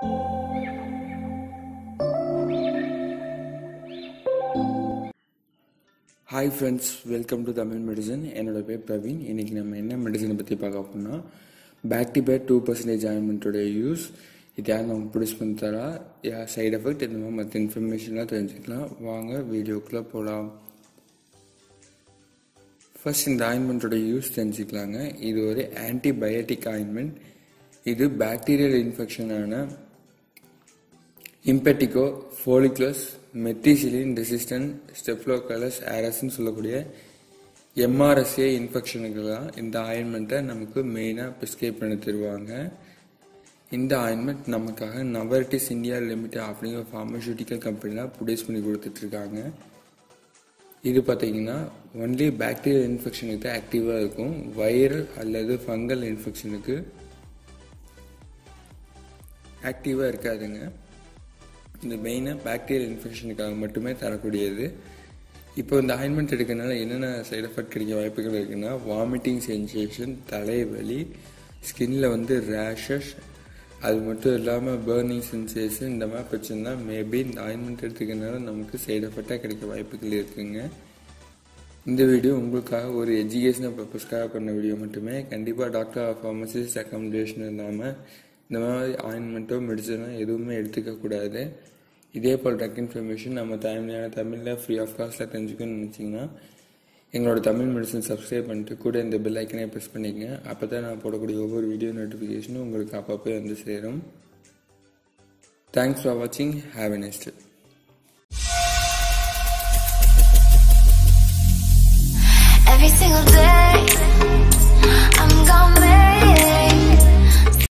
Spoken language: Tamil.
Hi friends welcome to Tamil medicine என்னோட பேர் பிரவீன். இன்றைக்கி நம்ம என்ன மெடிசனை பற்றி பார்க்க போனா back to back two percentage ஆயின்மெண்ட்டோட use இது யார் நமக்கு ப்ரொடியூஸ் பண்ணி தரா யார் சைடு எஃபெக்ட் இந்த மாதிரி மற்ற இன்ஃபர்மேஷன்லாம் தெரிஞ்சுக்கலாம். வாங்க வீடியோக்குள்ளே போகலாம் ஃபர்ஸ்ட் இந்த ஆயின்மெண்ட்டோட யூஸ் தெரிஞ்சுக்கலாங்க. இது ஒரு ஆன்டிபயோட்டிக் ஆயின்மெண்ட் இது bacterial இன்ஃபெக்ஷனான impetigo folliculitis methicillin resistant staphylococcus ஆரஸ்ன்னு சொல்லக்கூடிய எம்ஆர்எஸ்ஏ இன்ஃபெக்ஷனுக்கெல்லாம் இந்த ஆயின்மெண்ட்டை நமக்கு மெயினாக ப்ரிஸ்கிரைப் பண்ணி தருவாங்க. இந்த ஆயின்மெண்ட் நமக்காக நவர்டிஸ் இந்தியா லிமிடெட் அப்படிங்கிற ஃபார்மசூட்டிக்கல் கம்பெனிலாம் ப்ரொடியூஸ் பண்ணி கொடுத்துட்ருக்காங்க இது பார்த்தீங்கன்னா ஒன்லி பாக்டீரியல் இன்ஃபெக்ஷனுக்கு தான் ஆக்டிவாக இருக்கும். வைரல் அல்லது ஃபங்கல் இன்ஃபெக்ஷனுக்கு ஆக்டிவாக இருக்காதுங்க. இந்த மெயினாக பாக்டீரியல் இன்ஃபெக்ஷனுக்காக மட்டுமே தரக்கூடியது. இப்போ இந்த ஆயின்மெண்ட் எடுக்கிறதுனால என்னென்ன சைடு எஃபெக்ட் கிடைக்க வாய்ப்புகள் இருக்குன்னா வாமிட்டிங் சென்சேஷன் தலைவலி ஸ்கின்ல வந்து ரேஷஸ் அது மட்டும் இல்லாமல் பேர்னிங் சென்சேஷன் இந்த மாதிரி பிரச்சனை மேபி இந்த ஆயின்மெண்ட் எடுத்துக்கிறதுனால நமக்கு சைடு எஃபெக்டாக கிடைக்க வாய்ப்புகள் இருக்குங்க. இந்த வீடியோ உங்களுக்காக ஒரு எஜுகேஷனல் பர்பஸ்க்காக பண்ண வீடியோ மட்டுமே. கண்டிப்பாக டாக்டர் ஆஃப் ஃபார்மசிஸ்ட் அக்காமடேஷன் இல்லாமல் இந்த மாதிரி ஆயின்மெண்ட்டோ மெடிசனோ எதுவுமே எடுத்துக்கக்கூடாது இதே போல் டக் இன்ஃபர்மேஷன் நம்ம தமிழான தமிழில் ஃப்ரீ ஆஃப் காஸ்ட்டில் தெரிஞ்சுக்கணும்னு நினச்சிங்கன்னா எங்களோட தமிழ் மெடிசன் சப்ஸ்கிரைப் பண்ணிட்டு கூட இந்த பெல் ஐக்கனே ப்ரெஸ் பண்ணிக்கங்க. அப்போ தான் நான் போடக்கூடிய ஒவ்வொரு வீடியோ நோட்டிஃபிகேஷனும் உங்களுக்கு அப்பப்போ வந்து சேரும். தேங்க்ஸ் ஃபார் வாட்சிங் have a next Every single day,